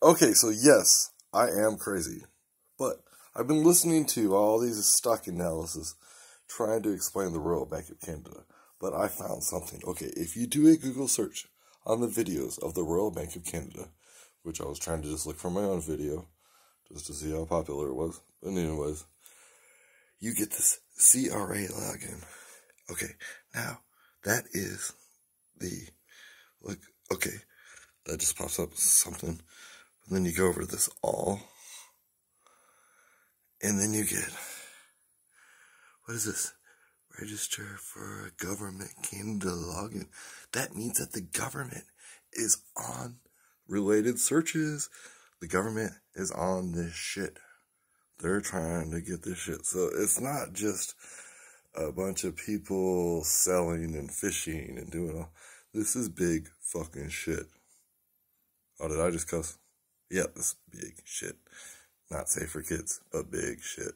Okay, so yes, I am crazy. But I've been listening to all these stock analysis trying to explain the Royal Bank of Canada. But I found something. Okay, if you do a Google search on the videos of the Royal Bank of Canada, which I was trying to just look for my own video, just to see how popular it was. But anyways, you get this CRA login. Okay, now that is the look. Okay, that just pops up something. But then you go over this all, and then you get what is this? Register for a government Canada login. That means that the government is on related searches. The government is on this shit. They're trying to get this shit. So it's not just a bunch of people selling and phishing and doing all. This is big fucking shit. Oh, did I just cuss? Yeah, this big shit. Not safe for kids, but big shit.